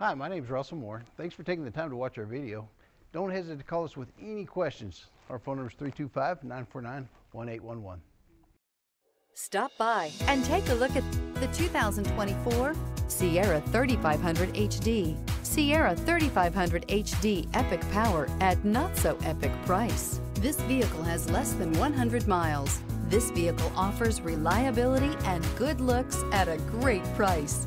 Hi, my name is Russell Moore. Thanks for taking the time to watch our video. Don't hesitate to call us with any questions. Our phone number is 325 949 1811. Stop by and take a look at the 2024 Sierra 3500 HD. Sierra 3500 HD epic power at not so epic price. This vehicle has less than 100 miles. This vehicle offers reliability and good looks at a great price.